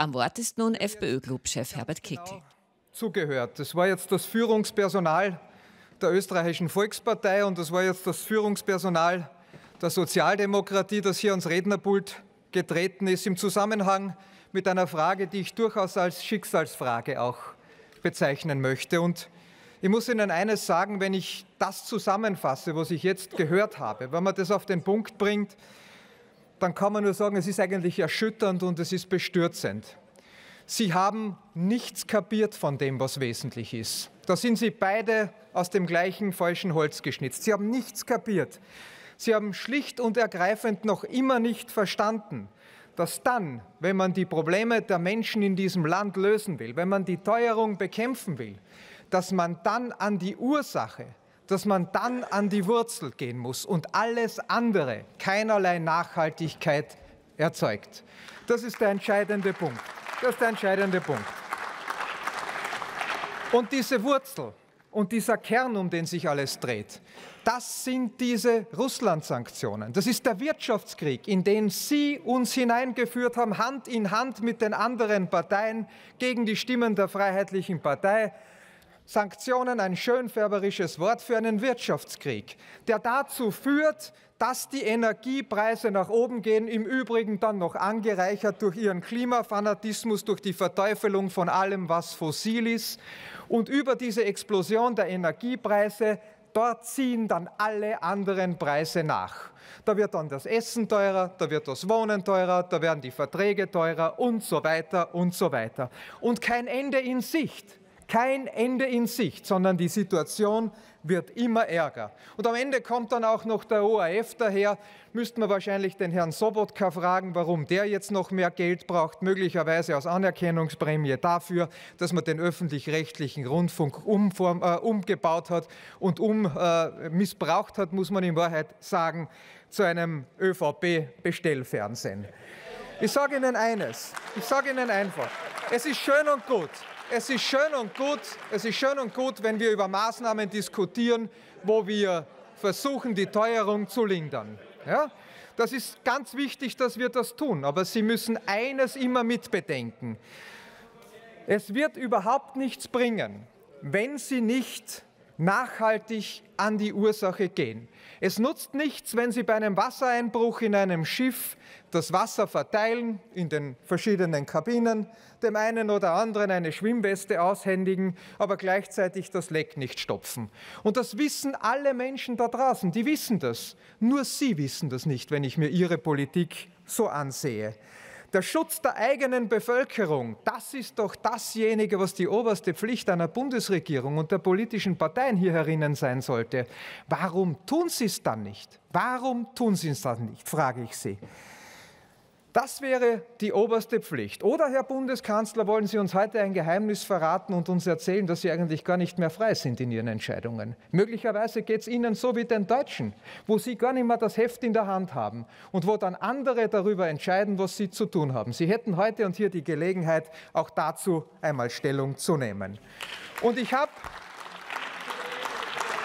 Am Wort ist nun FPÖ-Clubchef Herbert Kickl. Zugehört. Das war jetzt das Führungspersonal der österreichischen Volkspartei und das war jetzt das Führungspersonal der Sozialdemokratie, das hier ans Rednerpult getreten ist, im Zusammenhang mit einer Frage, die ich durchaus als Schicksalsfrage auch bezeichnen möchte. Und ich muss Ihnen eines sagen, wenn ich das zusammenfasse, was ich jetzt gehört habe, wenn man das auf den Punkt bringt, dann kann man nur sagen, es ist eigentlich erschütternd und es ist bestürzend. Sie haben nichts kapiert von dem, was wesentlich ist. Da sind Sie beide aus dem gleichen falschen Holz geschnitzt. Sie haben nichts kapiert. Sie haben schlicht und ergreifend noch immer nicht verstanden, dass dann, wenn man die Probleme der Menschen in diesem Land lösen will, wenn man die Teuerung bekämpfen will, dass man dann an die Ursache, dass man dann an die Wurzel gehen muss und alles andere keinerlei Nachhaltigkeit erzeugt. Das ist der entscheidende Punkt. Das ist der entscheidende Punkt. Und diese Wurzel und dieser Kern, um den sich alles dreht, das sind diese Russland-Sanktionen. Das ist der Wirtschaftskrieg, in den Sie uns hineingeführt haben, Hand in Hand mit den anderen Parteien gegen die Stimmen der Freiheitlichen Partei. Sanktionen ein schönfärberisches Wort für einen Wirtschaftskrieg, der dazu führt, dass die Energiepreise nach oben gehen, im Übrigen dann noch angereichert durch ihren Klimafanatismus, durch die Verteufelung von allem, was fossil ist. Und über diese Explosion der Energiepreise, dort ziehen dann alle anderen Preise nach. Da wird dann das Essen teurer, da wird das Wohnen teurer, da werden die Verträge teurer und so weiter und so weiter. Und kein Ende in Sicht kein Ende in Sicht, sondern die Situation wird immer ärger. Und am Ende kommt dann auch noch der ORF daher. Müssten wir wahrscheinlich den Herrn Sobotka fragen, warum der jetzt noch mehr Geld braucht, möglicherweise aus Anerkennungsprämie dafür, dass man den öffentlich-rechtlichen Rundfunk umform, äh, umgebaut hat und um, äh, missbraucht hat, muss man in Wahrheit sagen, zu einem ÖVP-Bestellfernsehen. Ich sage Ihnen eines, ich sage Ihnen einfach, es ist schön und gut, es ist schön und gut, es ist schön und gut, wenn wir über Maßnahmen diskutieren, wo wir versuchen, die Teuerung zu lindern. Ja? Das ist ganz wichtig, dass wir das tun. Aber Sie müssen eines immer mitbedenken. Es wird überhaupt nichts bringen, wenn Sie nicht nachhaltig an die Ursache gehen. Es nutzt nichts, wenn Sie bei einem Wassereinbruch in einem Schiff das Wasser verteilen in den verschiedenen Kabinen, dem einen oder anderen eine Schwimmweste aushändigen, aber gleichzeitig das Leck nicht stopfen. Und das wissen alle Menschen da draußen, die wissen das. Nur Sie wissen das nicht, wenn ich mir Ihre Politik so ansehe. Der Schutz der eigenen Bevölkerung, das ist doch dasjenige, was die oberste Pflicht einer Bundesregierung und der politischen Parteien hier herinnen sein sollte. Warum tun Sie es dann nicht? Warum tun Sie es dann nicht, frage ich Sie. Das wäre die oberste Pflicht. Oder, Herr Bundeskanzler, wollen Sie uns heute ein Geheimnis verraten und uns erzählen, dass Sie eigentlich gar nicht mehr frei sind in Ihren Entscheidungen? Möglicherweise geht es Ihnen so wie den Deutschen, wo Sie gar nicht mehr das Heft in der Hand haben und wo dann andere darüber entscheiden, was Sie zu tun haben. Sie hätten heute und hier die Gelegenheit, auch dazu einmal Stellung zu nehmen. Und ich habe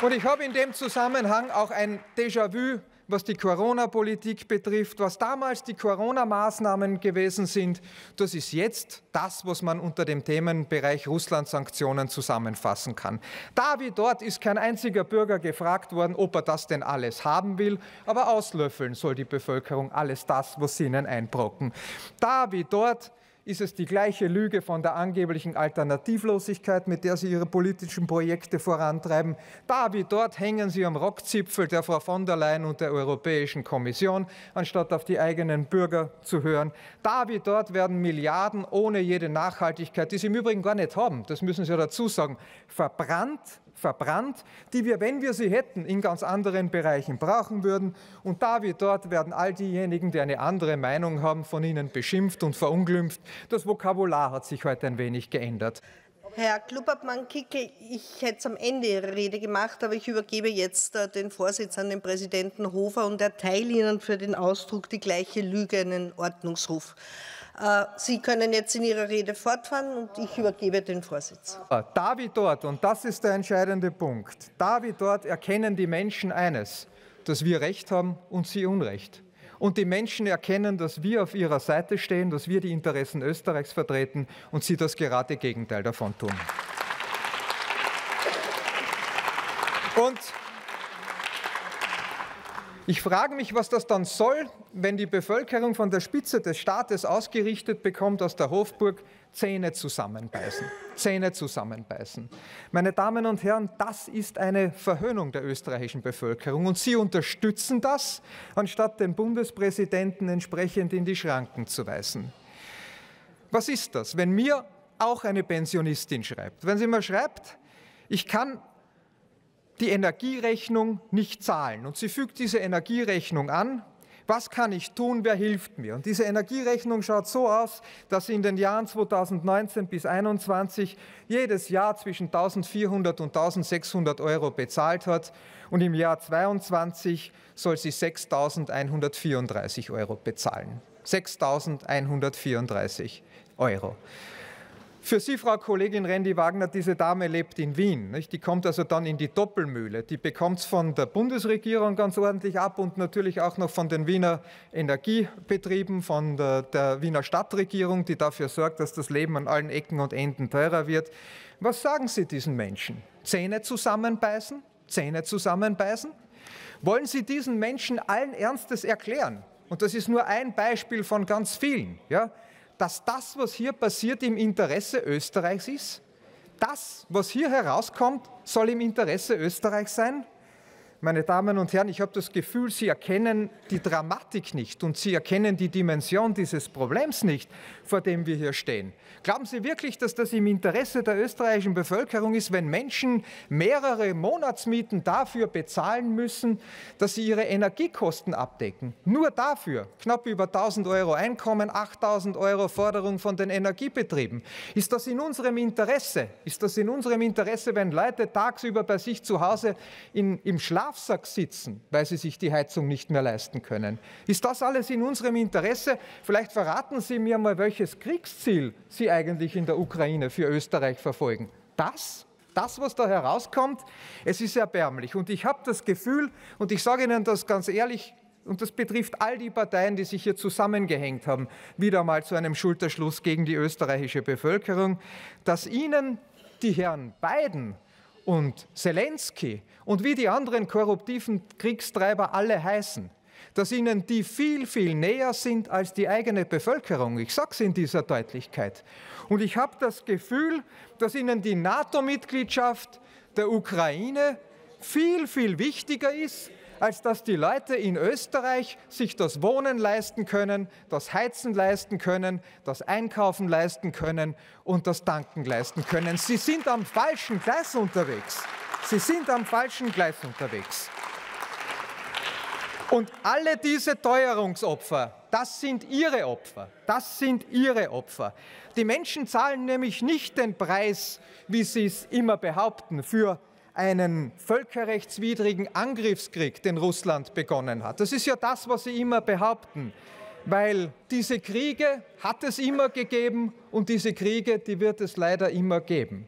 und in dem Zusammenhang auch ein Déjà-vu was die Corona-Politik betrifft, was damals die Corona-Maßnahmen gewesen sind, das ist jetzt das, was man unter dem Themenbereich Russland-Sanktionen zusammenfassen kann. Da wie dort ist kein einziger Bürger gefragt worden, ob er das denn alles haben will, aber auslöffeln soll die Bevölkerung alles das, was sie ihnen einbrocken. Da wie dort ist es die gleiche Lüge von der angeblichen Alternativlosigkeit, mit der Sie Ihre politischen Projekte vorantreiben. Da wie dort hängen Sie am Rockzipfel der Frau von der Leyen und der Europäischen Kommission, anstatt auf die eigenen Bürger zu hören. Da wie dort werden Milliarden ohne jede Nachhaltigkeit, die Sie im Übrigen gar nicht haben, das müssen Sie ja dazu sagen, verbrannt verbrannt, die wir, wenn wir sie hätten, in ganz anderen Bereichen brauchen würden. Und da wie dort werden all diejenigen, die eine andere Meinung haben, von ihnen beschimpft und verunglimpft. Das Vokabular hat sich heute ein wenig geändert. Herr Klubobmann-Kickel, ich hätte es am Ende Ihrer Rede gemacht, aber ich übergebe jetzt äh, den Vorsitz an den Präsidenten Hofer und erteile Ihnen für den Ausdruck die gleiche Lüge einen Ordnungsruf. Äh, Sie können jetzt in Ihrer Rede fortfahren und ich übergebe den Vorsitz. Da wie dort, und das ist der entscheidende Punkt, da wie dort erkennen die Menschen eines, dass wir Recht haben und sie Unrecht. und die Menschen erkennen, dass wir auf ihrer Seite stehen, dass wir die Interessen Österreichs vertreten und sie das gerade Gegenteil davon tun. Und ich frage mich, was das dann soll, wenn die Bevölkerung von der Spitze des Staates ausgerichtet bekommt, aus der Hofburg Zähne zusammenbeißen. Zähne zusammenbeißen. Meine Damen und Herren, das ist eine Verhöhnung der österreichischen Bevölkerung und Sie unterstützen das, anstatt den Bundespräsidenten entsprechend in die Schranken zu weisen. Was ist das, wenn mir auch eine Pensionistin schreibt? Wenn sie mir schreibt, ich kann die Energierechnung nicht zahlen. Und sie fügt diese Energierechnung an. Was kann ich tun? Wer hilft mir? Und diese Energierechnung schaut so aus, dass sie in den Jahren 2019 bis 2021 jedes Jahr zwischen 1400 und 1600 Euro bezahlt hat. Und im Jahr 2022 soll sie 6134 Euro bezahlen. 6134 Euro. Für Sie, Frau Kollegin Randy Wagner, diese Dame lebt in Wien. Nicht? Die kommt also dann in die Doppelmühle. Die bekommt es von der Bundesregierung ganz ordentlich ab und natürlich auch noch von den Wiener Energiebetrieben, von der, der Wiener Stadtregierung, die dafür sorgt, dass das Leben an allen Ecken und Enden teurer wird. Was sagen Sie diesen Menschen? Zähne zusammenbeißen? Zähne zusammenbeißen? Wollen Sie diesen Menschen allen Ernstes erklären? Und das ist nur ein Beispiel von ganz vielen. Ja? Dass das, was hier passiert, im Interesse Österreichs ist? Das, was hier herauskommt, soll im Interesse Österreichs sein? Meine Damen und Herren, ich habe das Gefühl, Sie erkennen die Dramatik nicht und Sie erkennen die Dimension dieses Problems nicht, vor dem wir hier stehen. Glauben Sie wirklich, dass das im Interesse der österreichischen Bevölkerung ist, wenn Menschen mehrere Monatsmieten dafür bezahlen müssen, dass sie ihre Energiekosten abdecken? Nur dafür. Knapp über 1000 Euro Einkommen, 8000 Euro Forderung von den Energiebetrieben. Ist das in unserem Interesse? Ist das in unserem Interesse, wenn Leute tagsüber bei sich zu Hause in, im Schlaf Schlafsack sitzen, weil sie sich die Heizung nicht mehr leisten können. Ist das alles in unserem Interesse? Vielleicht verraten Sie mir mal, welches Kriegsziel Sie eigentlich in der Ukraine für Österreich verfolgen. Das? Das, was da herauskommt, es ist erbärmlich. Und ich habe das Gefühl, und ich sage Ihnen das ganz ehrlich, und das betrifft all die Parteien, die sich hier zusammengehängt haben, wieder mal zu einem Schulterschluss gegen die österreichische Bevölkerung, dass Ihnen die Herren Biden und Zelensky und wie die anderen korruptiven Kriegstreiber alle heißen, dass ihnen die viel, viel näher sind als die eigene Bevölkerung. Ich sage es in dieser Deutlichkeit. Und ich habe das Gefühl, dass ihnen die NATO-Mitgliedschaft der Ukraine viel, viel wichtiger ist als dass die Leute in Österreich sich das Wohnen leisten können, das Heizen leisten können, das Einkaufen leisten können und das Tanken leisten können. Sie sind am falschen Gleis unterwegs. Sie sind am falschen Gleis unterwegs. Und alle diese Teuerungsopfer, das sind ihre Opfer. Das sind ihre Opfer. Die Menschen zahlen nämlich nicht den Preis, wie sie es immer behaupten, für einen völkerrechtswidrigen Angriffskrieg, den Russland begonnen hat. Das ist ja das, was Sie immer behaupten, weil diese Kriege hat es immer gegeben und diese Kriege, die wird es leider immer geben.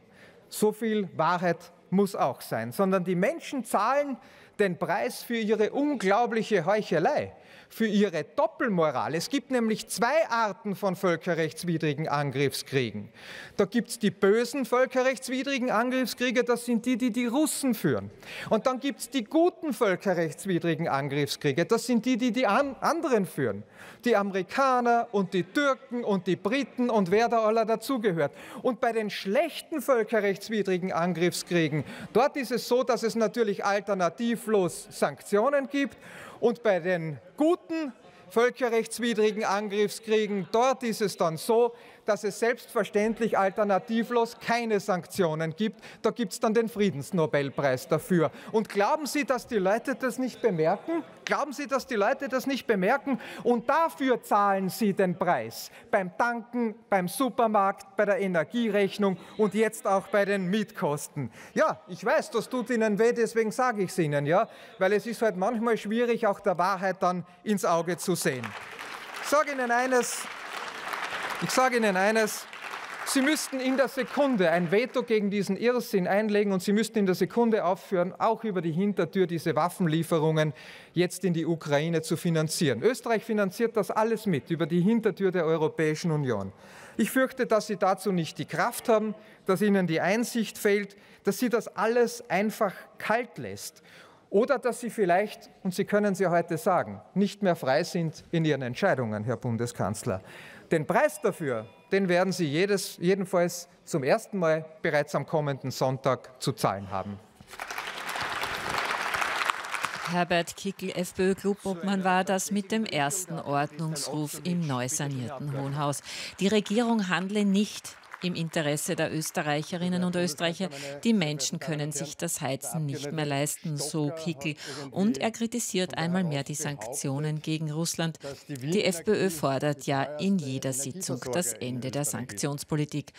So viel Wahrheit muss auch sein, sondern die Menschen zahlen den Preis für ihre unglaubliche Heuchelei für ihre Doppelmoral. Es gibt nämlich zwei Arten von völkerrechtswidrigen Angriffskriegen. Da gibt es die bösen völkerrechtswidrigen Angriffskriege, das sind die, die die Russen führen. Und dann gibt es die guten völkerrechtswidrigen Angriffskriege, das sind die, die die an anderen führen. Die Amerikaner und die Türken und die Briten und wer da aller dazugehört. Und bei den schlechten völkerrechtswidrigen Angriffskriegen, dort ist es so, dass es natürlich alternativlos Sanktionen gibt und bei den guten völkerrechtswidrigen Angriffskriegen, dort ist es dann so, dass es selbstverständlich alternativlos keine Sanktionen gibt. Da gibt es dann den Friedensnobelpreis dafür. Und glauben Sie, dass die Leute das nicht bemerken? Glauben Sie, dass die Leute das nicht bemerken? Und dafür zahlen Sie den Preis. Beim Tanken, beim Supermarkt, bei der Energierechnung und jetzt auch bei den Mietkosten. Ja, ich weiß, das tut Ihnen weh, deswegen sage ich es Ihnen, ja, weil es ist halt manchmal schwierig, auch der Wahrheit dann ins Auge zu sehen. Ich sage Ihnen eines, ich sage Ihnen eines, Sie müssten in der Sekunde ein Veto gegen diesen Irrsinn einlegen und Sie müssten in der Sekunde aufhören, auch über die Hintertür diese Waffenlieferungen jetzt in die Ukraine zu finanzieren. Österreich finanziert das alles mit über die Hintertür der Europäischen Union. Ich fürchte, dass Sie dazu nicht die Kraft haben, dass Ihnen die Einsicht fehlt, dass Sie das alles einfach kalt lässt oder dass Sie vielleicht, und Sie können es ja heute sagen, nicht mehr frei sind in Ihren Entscheidungen, Herr Bundeskanzler. Den Preis dafür, den werden Sie jedes, jedenfalls zum ersten Mal bereits am kommenden Sonntag zu zahlen haben. Herbert Kickl, FPÖ-Clubobmann, war das mit dem ersten Ordnungsruf im neu sanierten Hohen Haus. Die Regierung handle nicht im Interesse der Österreicherinnen und Österreicher. Die Menschen können sich das Heizen nicht mehr leisten, so Kickel. Und er kritisiert einmal mehr die Sanktionen gegen Russland. Die FPÖ fordert ja in jeder Sitzung das Ende der Sanktionspolitik.